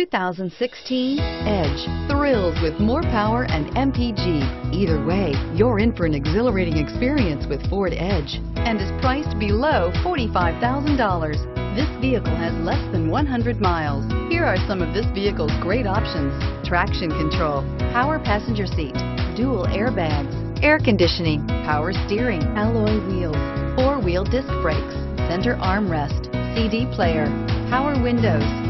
2016 Edge. Thrills with more power and MPG. Either way, you're in for an exhilarating experience with Ford Edge and is priced below $45,000. This vehicle has less than 100 miles. Here are some of this vehicle's great options. Traction control, power passenger seat, dual airbags, air conditioning, power steering, alloy wheels, four-wheel disc brakes, center armrest, CD player, power windows.